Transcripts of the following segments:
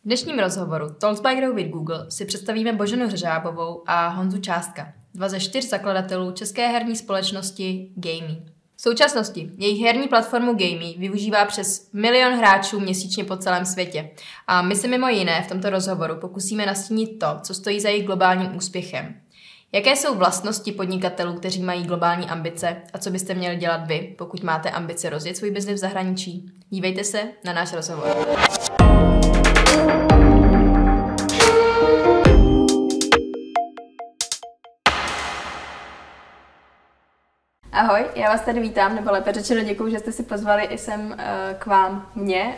V dnešním rozhovoru Talks by Grow with Google si představíme Boženu Hřábovou a Honzu Částka, dva ze čtyř zakladatelů české herní společnosti Gamey. V současnosti jejich herní platformu Gamey využívá přes milion hráčů měsíčně po celém světě. A my se mimo jiné v tomto rozhovoru pokusíme nastínit to, co stojí za jejich globálním úspěchem. Jaké jsou vlastnosti podnikatelů, kteří mají globální ambice a co byste měli dělat vy, pokud máte ambice rozjet svůj biznis v zahraničí? Dívejte se na náš rozhovor. Ahoj, já vás tady vítám, nebo lépe řečeno děkuji, že jste si pozvali i sem uh, k vám mě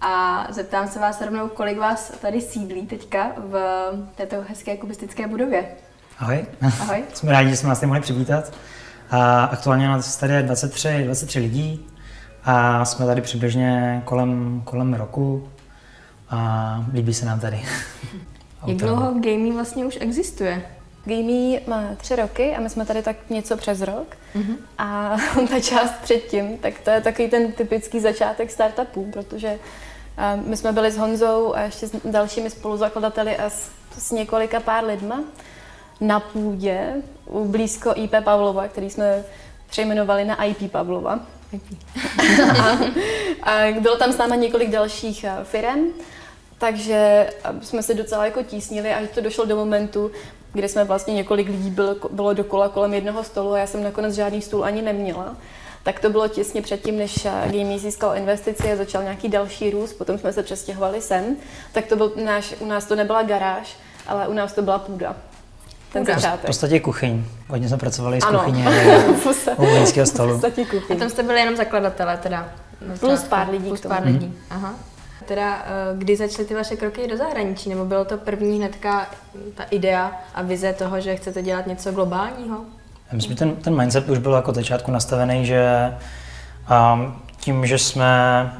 a zeptám se vás rovnou, kolik vás tady sídlí teďka v této hezké kubistické budově. Ahoj. Ahoj. Jsme rádi, že jsme vás tady mohli přivítat. A aktuálně nás tady je 23, 23 lidí a jsme tady přibližně kolem, kolem roku a líbí se nám tady. Jak dlouho gaming vlastně už existuje? Gamey má tři roky a my jsme tady tak něco přes rok. Mm-hmm. A ta část předtím, tak to je takový ten typický začátek startupů, protože my jsme byli s Honzou a ještě s dalšími spoluzakladateli a s, s několika pár lidma na půdě blízko IP Pavlova, který jsme přejmenovali na IP Pavlova. a, a bylo tam s náma několik dalších firm, takže jsme se docela jako tísnili, až to došlo do momentu, kde jsme vlastně několik lidí bylo, bylo dokola kolem jednoho stolu a já jsem nakonec žádný stůl ani neměla. Tak to bylo těsně předtím, než Gamey získal investici a začal nějaký další růst, potom jsme se přestěhovali sem. Tak to byl náš, u nás to nebyla garáž, ale u nás to byla půda. Ten začátek. V podstatě kuchyň. Hodně jsme pracovali s Ano. kuchyně u vojenského V stolu. podstatě A kuchyň. tam jste byli jenom zakladatelé teda? Plus pár lidí Plus k tomu. pár lidí, aha. Teda, eh, kdy začaly ty vaše kroky do zahraničí? Nebo bylo to první hnedka ta idea a vize toho, že chcete dělat něco globálního? Já myslím, že ten, ten mindset už byl jako od začátku nastavený, že um, tím, že jsme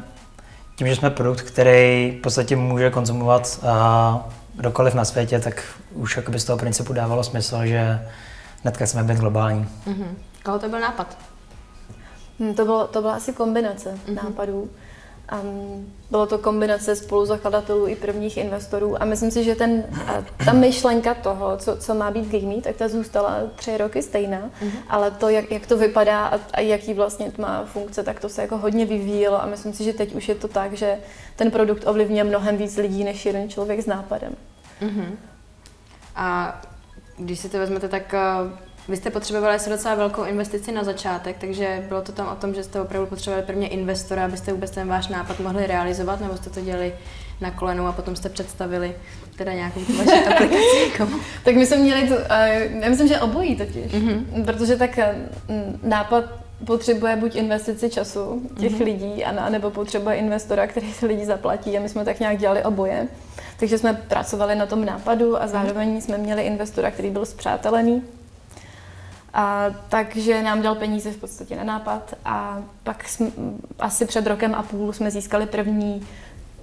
tím, že jsme produkt, který v podstatě může konzumovat uh, kdokoliv na světě, tak už jakoby z toho principu dávalo smysl, že hnedka chceme být globální. Mhm. Koho to byl nápad? Hm, To, bylo, to byla asi kombinace mm-hmm. nápadů. Um, bylo to kombinace spoluzakladatelů i prvních investorů a myslím si, že ten, ta myšlenka toho, co, co má být Gamey, tak ta zůstala tři roky stejná, mm-hmm. ale to, jak, jak to vypadá a, a jaký vlastně to má funkce, tak to se jako hodně vyvíjelo a myslím si, že teď už je to tak, že ten produkt ovlivňuje mnohem víc lidí než jeden člověk s nápadem. Mhm. A když si to vezmete, tak uh, vy jste potřebovali asi docela velkou investici na začátek, takže bylo to tam o tom, že jste opravdu potřebovali prvně investora, abyste vůbec ten váš nápad mohli realizovat, nebo jste to dělali na kolenou a potom jste představili teda nějakou tu vaši aplikaci? Tak my jsme měli uh, já myslím, že obojí totiž, mm-hmm. protože tak uh, nápad potřebuje buď investici času těch mm-hmm. lidí, a nebo potřebuje investora, který ty lidi zaplatí a my jsme tak nějak dělali oboje. Takže jsme pracovali na tom nápadu a zároveň jsme měli investora, který byl zpřátelený. A, takže nám dal peníze v podstatě na nápad a pak jsme, asi před rokem a půl jsme získali první,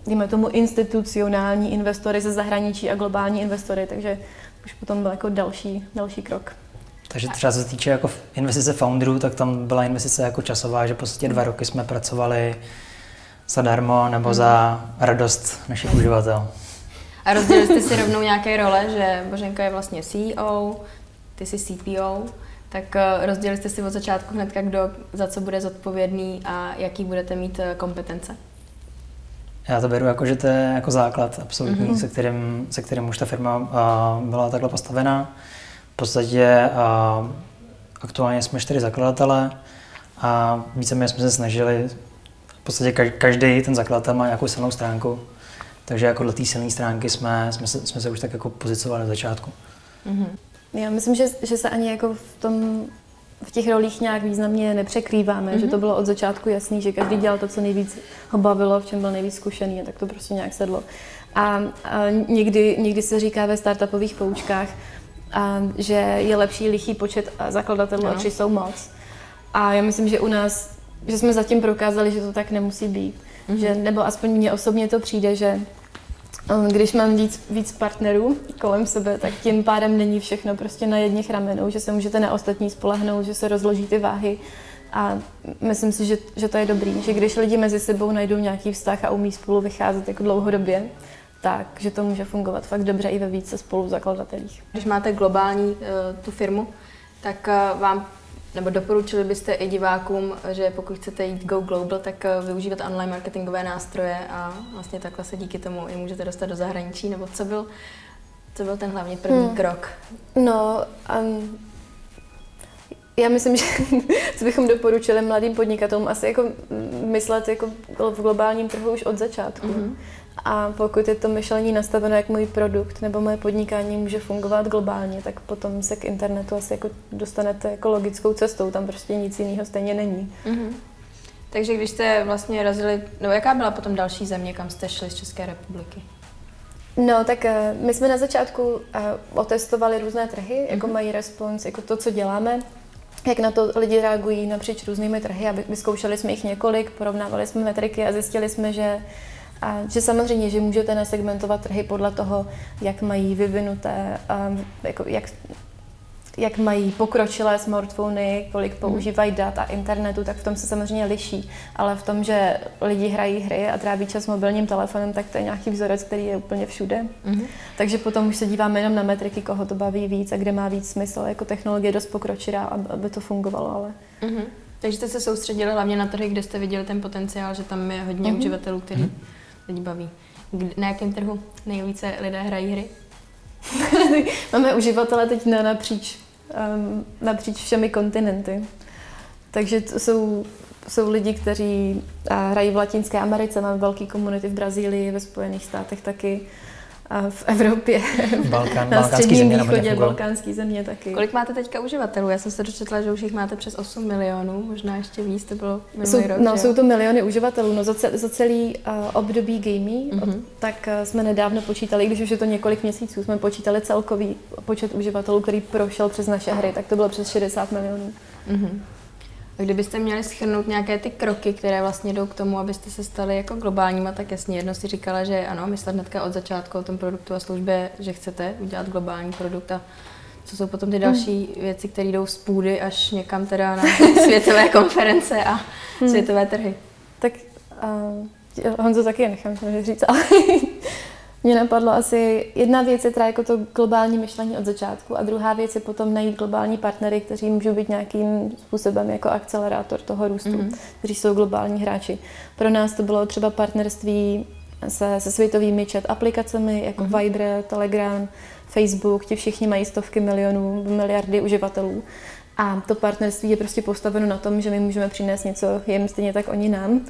dejme tomu, institucionální investory ze zahraničí a globální investory, takže už potom byl jako další, další krok. Takže třeba co se týče jako investice founderů, tak tam byla investice jako časová, že v podstatě dva roky jsme pracovali zadarmo nebo za radost našich uživatelů. A rozdělili jste si rovnou nějaké role, že Boženka je vlastně CEO, ty jsi CPO, tak eh, rozdělili jste si od začátku hnedka, kdo za co bude zodpovědný a jaký budete mít eh, kompetence. Já to beru jako, že to je jako základ absolutní, mm-hmm. se, kterým, se kterým už ta firma uh, byla takhle postavená. V podstatě uh, aktuálně jsme čtyři zakladatelé a víceméně jsme se snažili, v podstatě každý ten zakladatel má nějakou silnou stránku, takže jako do té silné stránky jsme, jsme, se, jsme se už tak jako pozicovali na začátku. Mm-hmm. Já myslím, že, že se ani jako v tom v těch rolích nějak významně nepřekrýváme, mm-hmm. že to bylo od začátku jasný, že každý dělal to, co nejvíc ho bavilo, v čem byl nejvíc zkušený a tak to prostě nějak sedlo. A, a někdy, někdy se říká ve startupových poučkách, a, že je lepší lichý počet zakladatelů no. a tři jsou moc. A já myslím, že u nás, že jsme zatím prokázali, že to tak nemusí být. Mm-hmm. Že, nebo aspoň mně osobně to přijde, že když mám víc, víc partnerů kolem sebe, tak tím pádem není všechno prostě na jedných ramenou, že se můžete na ostatní spolehnout, že se rozloží ty váhy. A myslím si, že, že to je dobrý, že když lidi mezi sebou najdou nějaký vztah a umí spolu vycházet jako dlouhodobě, tak, že to může fungovat fakt dobře i ve více spoluzakladatelích. Když máte globální uh, tu firmu, tak uh, vám nebo doporučili byste i divákům, že pokud chcete jít go global, tak uh, využívat online marketingové nástroje a vlastně takhle se díky tomu i můžete dostat do zahraničí, nebo co byl, co byl ten hlavně první hmm. krok? No, um, já myslím, že co bychom doporučili mladým podnikatelům, asi jako myslet jako v globálním trhu už od začátku. Mm-hmm. A pokud je to myšlení nastaveno, jak můj produkt nebo moje podnikání může fungovat globálně, tak potom se k internetu asi jako dostanete jako logickou cestou. Tam prostě nic jiného stejně není. Mm-hmm. Takže když jste vlastně razili, no jaká byla potom další země, kam jste šli z České republiky? No, tak uh, my jsme na začátku uh, otestovali různé trhy, mm-hmm. jako mhm. mají respons, jako to, co děláme jak na to lidi reagují napříč různými trhy a vyzkoušeli jsme jich několik, porovnávali jsme metriky a zjistili jsme, že a že samozřejmě, že můžete nasegmentovat trhy podle toho, jak mají vyvinuté, um, jako jak, jak mají pokročilé smartfony, kolik mhm. používají dat a internetu, tak v tom se samozřejmě liší. Ale v tom, že lidi hrají hry a tráví čas mobilním telefonem, tak to je nějaký vzorec, který je úplně všude. Mm-hmm. Takže potom už se díváme jenom na metriky, koho to baví víc a kde má víc smysl. Jako technologie dost pokročila, aby to fungovalo, ale... Mm-hmm. Takže jste se soustředili hlavně na trhy, kde jste viděli ten potenciál, že tam je hodně mm-hmm. uživatelů, který mm-hmm. lidi baví. Na jakém trhu nejvíce lidé hrají hry? Máme uživatele teď na napříč napříč všemi kontinenty. Takže to jsou, jsou lidi, kteří hrají v Latinské Americe, máme velký komunity v Brazílii, ve Spojených státech taky v Evropě, Balkán, na středním východě, balkánský země taky. Kolik máte teďka uživatelů? Já jsem se dočetla, že už jich máte přes 8 milionů, možná ještě víc, to bylo minulý jsou, rok. No, že? jsou to miliony uživatelů. No, za, cel, za celý uh, období gamey, mm-hmm. tak uh, jsme nedávno počítali, když už je to několik měsíců, jsme počítali celkový počet uživatelů, který prošel přes naše hry, tak to bylo přes 60 milionů. Mm-hmm. Kdybyste měli schrnout nějaké ty kroky, které vlastně jdou k tomu, abyste se stali jako globálníma, tak jasně jedno si říkala, že ano, myslet hnedka od začátku o tom produktu a službě, že chcete udělat globální produkt a co jsou potom ty další hmm. věci, které jdou z půdy až někam teda na světové konference a hmm. světové trhy. Tak uh, Honzo taky nechám říct, ale mě napadlo asi jedna věc je teda jako to globální myšlení od začátku a druhá věc je potom najít globální partnery, kteří můžou být nějakým způsobem jako akcelerátor toho růstu, mm-hmm. kteří jsou globální hráči. Pro nás to bylo třeba partnerství se, se světovými chat aplikacemi jako mm-hmm. Viber, Telegram, Facebook, ti všichni mají stovky milionů, miliardy uživatelů. A to partnerství je prostě postaveno na tom, že my můžeme přinést něco jim stejně tak oni nám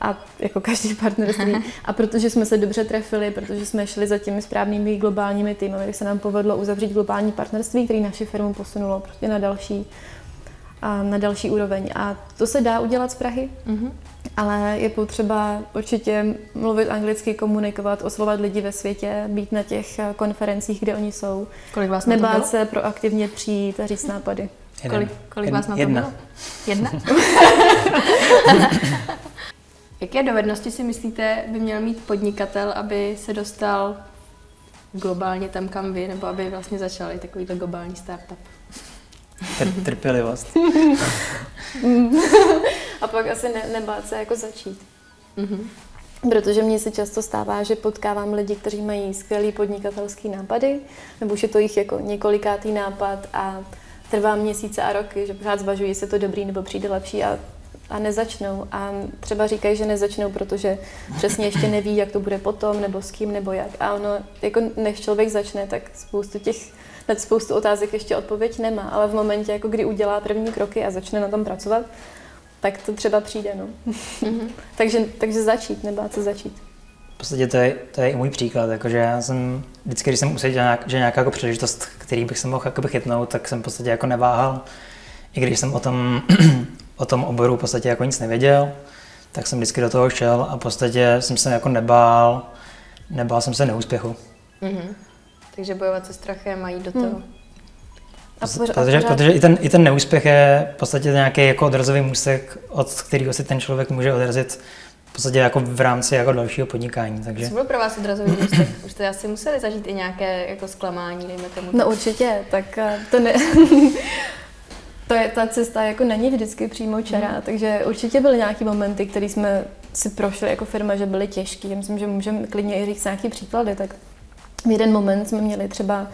a jako každý partnerství. A protože jsme se dobře trefili, protože jsme šli za těmi správnými globálními týmy, tak se nám povedlo uzavřít globální partnerství, který naši firmu posunulo prostě na další, a na další úroveň. A to se dá udělat z Prahy, mm-hmm. ale je potřeba určitě mluvit anglicky, komunikovat, oslovovat lidi ve světě, být na těch konferencích, kde oni jsou. Kolik vás Nebát se proaktivně přijít a říct nápady. Jeden. Kolik, kolik Jeden. vás na to Jedna. bylo? Jedna. Jaké dovednosti si myslíte, by měl mít podnikatel, aby se dostal globálně tam, kam vy, nebo aby vlastně začal i takovýto globální startup? Tr- trpělivost. A pak asi ne, nebát se jako začít. Mm-hmm. Protože mně se často stává, že potkávám lidi, kteří mají skvělý podnikatelský nápady, nebo už je to jich jako několikátý nápad a trvá měsíce a roky, že pořád zvažují, jestli je to dobrý nebo přijde lepší a a nezačnou. A třeba říkají, že nezačnou, protože přesně ještě neví, jak to bude potom, nebo s kým, nebo jak. A ono, jako než člověk začne, tak spoustu těch, na spoustu otázek ještě odpověď nemá, ale v momentě, jako kdy udělá první kroky a začne na tom pracovat, tak to třeba přijde, no. Mm-hmm. takže, takže začít, nebát se začít. V podstatě to je, to je i můj příklad, jakože já jsem vždycky, když jsem usadil nějak, že nějaká jako příležitost, který bych se mohl jakoby chytnout, tak jsem v podstatě jako neváhal. I když jsem o tom o tom oboru v podstatě jako nic nevěděl, tak jsem vždycky do toho šel a v podstatě jsem se jako nebál, nebál jsem se neúspěchu. Mm-hmm. Takže bojovat se strachem a jít do toho. Hmm. A pořád, protože, pořád... protože i, ten, i ten neúspěch je v podstatě nějaký jako odrazový můstek, od kterého si ten člověk může odrazit v podstatě jako v rámci jako dalšího podnikání. Takže... Co byl pro vás odrazový můstek? Už jste asi museli zažít i nějaké jako zklamání, dejme tomu. No určitě, tak eh, to ne... to je, ta cesta jako není vždycky přímo čará, mm. takže určitě byly nějaký momenty, které jsme si prošli jako firma, že byly těžké. Myslím, že můžeme klidně i říct nějaký příklady. Tak v jeden moment jsme měli třeba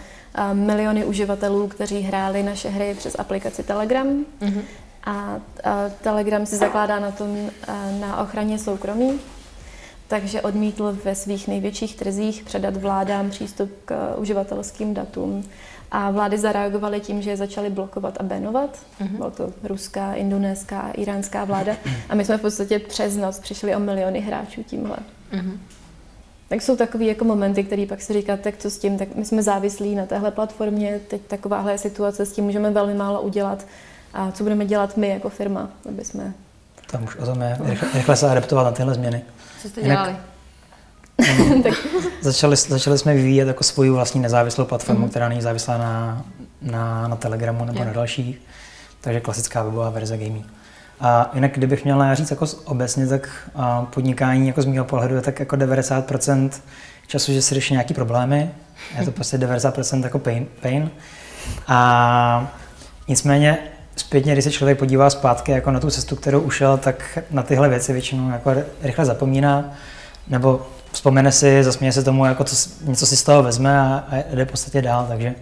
miliony uživatelů, kteří hráli naše hry přes aplikaci Telegram. Mm-hmm. A, a Telegram si zakládá na tom na ochraně soukromí, takže odmítl ve svých největších trzích předat vládám přístup k uživatelským datům. A vlády zareagovaly tím, že je začaly blokovat a banovat. Mm-hmm. Bylo to ruská, indonéská a iránská vláda. A my jsme v podstatě přes noc přišli o miliony hráčů tímhle. Mm-hmm. Tak jsou takové jako momenty, které pak si říká, tak co s tím, tak my jsme závislí na téhle platformě, teď takováhle je situace, s tím můžeme velmi málo udělat. A co budeme dělat my jako firma, aby jsme... Tam už o tom je rychle, rychle se adaptovat na tyhle změny. Co jste dělali? Jinak, tak. začali, začali jsme vyvíjet jako svoji vlastní nezávislou platformu, mm. která není závislá na, na, na Telegramu nebo yeah. na dalších. Takže klasická webová verze gaming. A jinak, kdybych měl říct jako obecně, tak podnikání jako z mého pohledu je tak jako 90% času, že si řeší nějaký problémy. Je to prostě 90% jako pain, pain. A nicméně zpětně, když se člověk podívá zpátky jako na tu cestu, kterou ušel, tak na tyhle věci většinou jako rychle zapomíná, nebo vzpomene si, zasměje se tomu, jako co, něco si z toho vezme a, a jde v podstatě dál, takže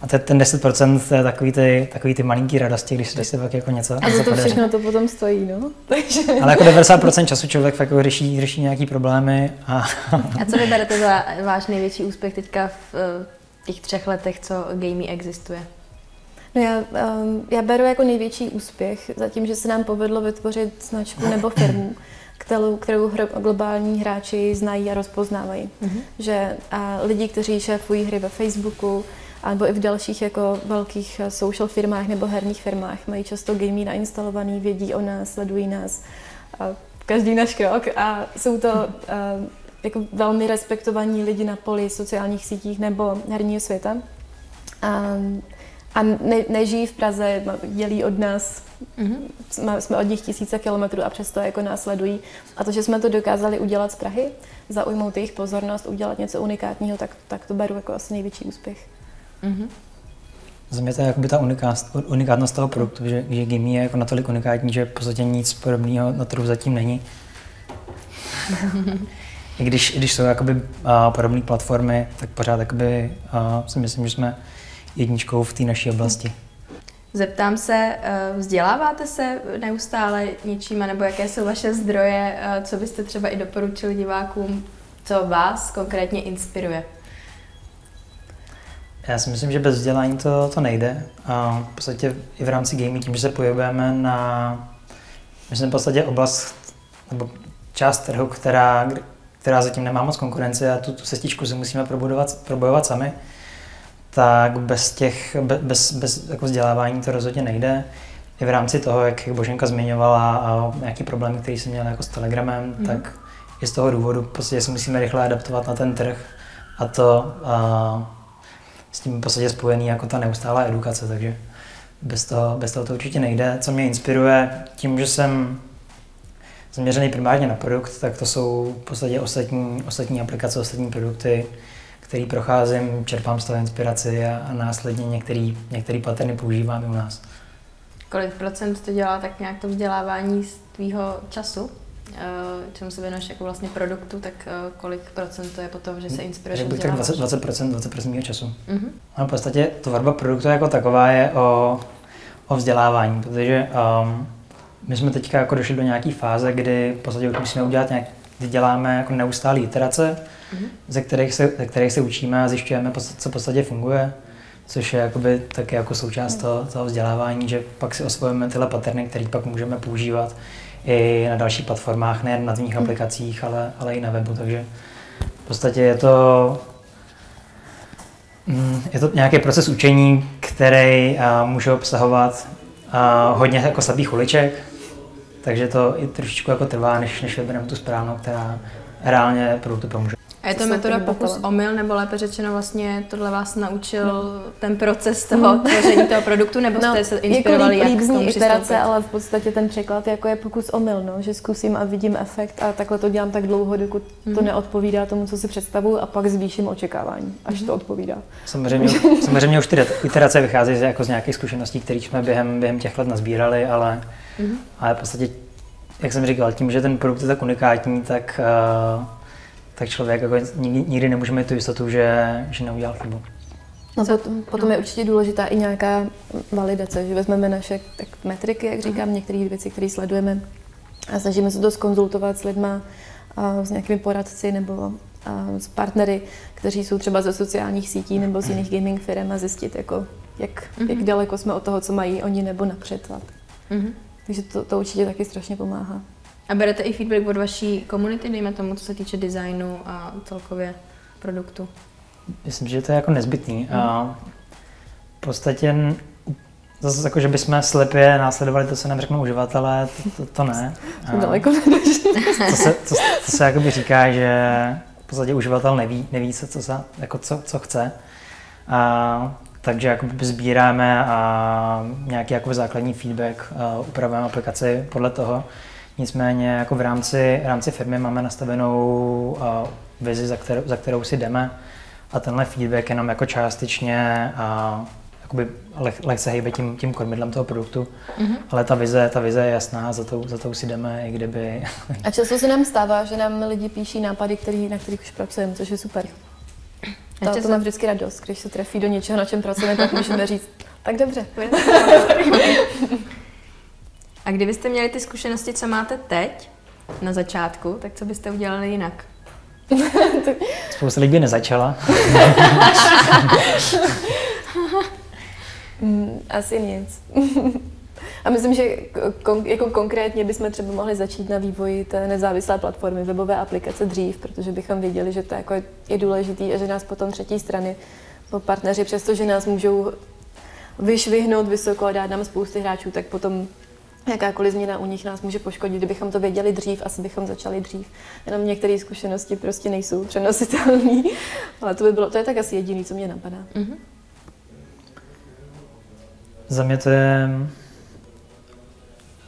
a ten, ten 10% to je takový ty, takový ty malinký radosti, když, když se pak jako něco A za to všechno to potom stojí, no. Takže... Ale jako 90% času člověk fakt jako řeší, řeší nějaký problémy. A... a co vyberete za váš největší úspěch teďka v těch třech letech, co Gamey existuje? No já, um, já beru jako největší úspěch za tím, že se nám povedlo vytvořit značku nebo firmu, kterou, kterou globální hráči znají a rozpoznávají. Mm-hmm. Že a lidi, kteří šéfují hry ve Facebooku, nebo i v dalších jako velkých eh, social firmách nebo herních firmách, mají často gamey nainstalovaný, vědí o nás, sledují nás, a každý náš krok a jsou to uh, jako velmi respektovaní lidi na poli sociálních sítích nebo herního světa. Um, a ne, nežijí v Praze, dělí od nás, mm-hmm. jsme, jsme od nich tisíce kilometrů a přesto jako následují. A to, že jsme to dokázali udělat z Prahy, zaujmout jejich pozornost, udělat něco unikátního, tak, tak to beru jako asi největší úspěch. Mm-hmm. Za mě to je jakoby ta unikátnost toho produktu, že, že Gimi je jako natolik unikátní, že v podstatě nic podobného na trhu zatím není. I když, když jsou jakoby, uh, podobné platformy, tak pořád jakoby, uh, si myslím, že jsme jedničkou v té naší oblasti. Zeptám se, eh, vzděláváte se neustále něčím, nebo jaké jsou vaše zdroje, eh, co byste třeba i doporučili divákům, co vás konkrétně inspiruje? Já si myslím, že bez vzdělání to, to nejde. A v podstatě i v rámci gaming, tím, že se pohybujeme na, myslím, v podstatě oblast nebo část trhu, která, která zatím nemá moc konkurence a tu, tu cestičku si musíme probudovat, probojovat sami, tak bez těch, bez, bez jako vzdělávání to rozhodně nejde. I v rámci toho, jak Boženka zmiňovala a nějaký problémy, který jsem měl jako s Telegramem, mm. tak i z toho důvodu prostě se musíme rychle adaptovat na ten trh a to a s tím v podstatě spojený jako ta neustálá edukace, takže bez toho, bez toho to určitě nejde. Co mě inspiruje, tím, že jsem zaměřený primárně na produkt, tak to jsou v podstatě ostatní, ostatní aplikace, ostatní produkty, který procházím, čerpám z toho inspiraci a, a následně některý, některý paterny používám i u nás. Kolik procent to dělá tak nějak to vzdělávání z tvýho času? Eh, čemu se věnuješ jako vlastně produktu, tak eh, kolik procent to je potom, že se inspiruješ Řekl bych tak 20, 20%, 20% mého času. Mm-hmm. A v podstatě tvorba produktu jako taková je o, o vzdělávání, protože um, my jsme teďka jako došli do nějaké fáze, kdy v podstatě už musíme udělat nějak, kdy děláme jako neustálé iterace, mm-hmm. ze, kterých se, ze kterých se učíme a zjišťujeme, co v podstatě funguje, což je jakoby taky jako součást mm-hmm. toho, toho vzdělávání, že pak si osvojíme tyhle paterny, které pak můžeme používat i na dalších platformách, nejen na tvých mm-hmm. aplikacích, ale, ale i na webu, takže v podstatě je to mm, je to nějaký proces učení, který uh, může obsahovat uh, hodně jako slabých uliček, takže to i trošičku jako trvá, než, než vybereme tu správnou, která reálně produktu pomůže. A je to metoda pokus omyl, nebo lépe řečeno vlastně tohle vás naučil ten proces toho tvoření toho produktu, nebo jste se inspirovali, jako jak líp, k tomu líp iterace, ale v podstatě ten překlad jako je pokus omyl, no, že zkusím a vidím efekt a takhle to dělám tak dlouho, dokud to Mhm. neodpovídá tomu, co si představuju a pak zvýším očekávání, až Mhm. to odpovídá. Samozřejmě, samozřejmě už ty iterace vycházejí z- jako z nějakých zkušeností, které jsme během, během těch let nazbírali, ale, Mhm. ale v podstatě, jak jsem říkal, tím, že ten produkt je tak unikátní, tak, uh, tak člověk jako nikdy, nemůže mít tu jistotu, že, že neudělal chybu. No potom, potom je určitě důležitá i nějaká validace, že vezmeme naše tak metriky, jak říkám, některé věci, které sledujeme a snažíme se to skonzultovat s lidma, a s nějakými poradci nebo a s partnery, kteří jsou třeba ze sociálních sítí nebo z jiných gaming firm a zjistit, jako, jak, jak daleko jsme od toho, co mají oni nebo napřed. Mhm. Takže to, to určitě taky strašně pomáhá. A berete i feedback od vaší komunity, dejme tomu, co se týče designu a celkově produktu? Myslím, že to je jako nezbytný. A v podstatě zase jako, že bychom slepě následovali to, co nám řeknou uživatelé, to, to, to ne. To A daleko to se, to, to se jakoby říká, že v podstatě uživatel neví, neví se, co, za, jako co, co chce. A, takže jakoby sbíráme a nějaký jakoby základní feedback, a upravujeme aplikaci podle toho. Nicméně jako v rámci, v rámci firmy máme nastavenou a, vizi, za kterou, za kterou si jdeme a tenhle feedback jenom jako částečně a, jakoby leh, lehce hejbe tím, tím kormidlem toho produktu, Mhm. ale ta vize, ta vize je jasná, za tou, za tou si jdeme, i kdyby A často se nám stává, že nám lidi píší nápady, který, na kterých už pracujeme, což je super. To, Ještě to se- mám vždycky radost, když se trefí do něčeho, na čem pracujeme, tak můžeme říct, tak dobře. A kdybyste měli ty zkušenosti, co máte teď, na začátku, tak co byste udělali jinak? Spousta lidí by nezačala. Mm, asi nic. A myslím, že kon, jako konkrétně bychom třeba mohli začít na vývoji té nezávislé platformy, webové aplikace dřív, protože bychom věděli, že to jako je, důležitý a že nás potom třetí strany, po partneři, přestože nás můžou vyšvihnout vysoko a dát nám spousty hráčů, tak potom jakákoliv změna u nich nás může poškodit. Kdybychom to věděli dřív, asi bychom začali dřív. Jenom některé zkušenosti prostě nejsou přenositelné, ale to by bylo, to je tak asi jediný, co mě napadá. Mhm. Za mě to je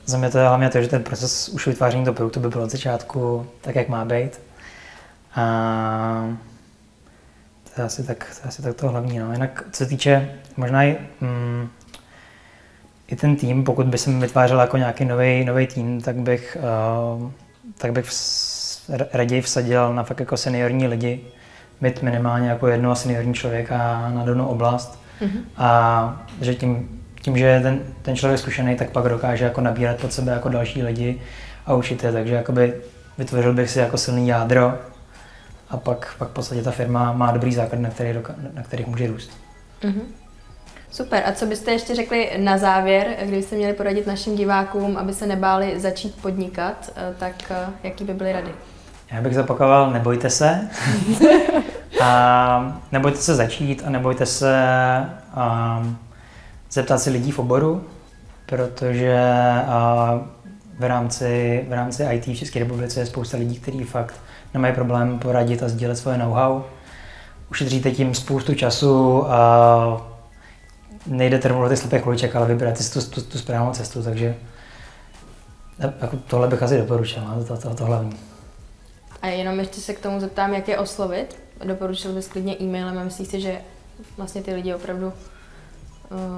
za mě to je hlavně to, že ten proces už vytváření toho produktu by byl od začátku tak, jak má být. A to je asi tak, to, je asi tak to hlavní. No. Jinak, co se týče možná i, mm, i ten tým, pokud by se vytvářel jako nějaký nový nový tým, tak bych, uh, tak bych vs, raději vsadil na fakt jako seniorní lidi, mít minimálně jako jednoho seniorní člověka na danou oblast. Mhm. A že tím, tím že je ten, ten člověk zkušený, tak pak dokáže jako nabírat pod sebe jako další lidi a učit je. Takže jakoby vytvořil bych si jako silný jádro a pak, pak v podstatě ta firma má dobrý základ, na, který, doka- na kterých může růst. Mhm. Super. A co byste ještě řekli na závěr, kdybyste měli poradit našim divákům, aby se nebáli začít podnikat, eh, tak eh, jaký by byly rady? Já bych zapakoval, nebojte se. a nebojte se začít a nebojte se um, zeptat si lidí v oboru, protože uh, v, rámci, v rámci IT v České republice je spousta lidí, kteří fakt nemají problém poradit a sdílet svoje know-how. Ušetříte tím spoustu času a nejdete rovnou do těch slepých uliček, ale vyberete si tu, tu, tu správnou cestu, takže jako tohle bych asi doporučil, no, to, to, to hlavní. A jenom ještě se k tomu zeptám, jak je oslovit. Doporučil bys klidně e-mailem a myslíš si, že vlastně ty lidi opravdu uh,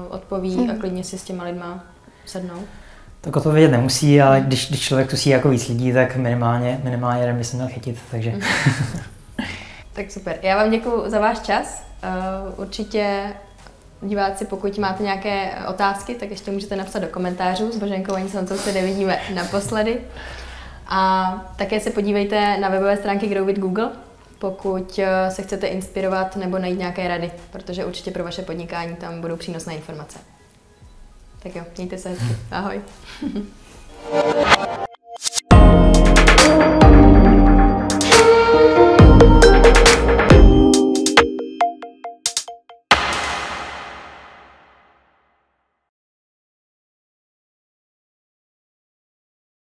odpoví a klidně si s těma lidma sednou? Tak odpovědět nemusí, ale když, když člověk tusí jako víc lidí, tak minimálně, minimálně jeden by se měl chytit, takže Tak super. Já vám děkuji za váš čas. Uh, určitě diváci, pokud máte nějaké otázky, tak ještě můžete napsat do komentářů. S Boženkou ani s Honzou se nevidíme naposledy. A také se podívejte na webové stránky Grow with Google, pokud eh, se chcete inspirovat nebo najít nějaké rady, protože určitě pro vaše podnikání tam budou přínosné informace. Tak jo, mějte se hezky. Ahoj.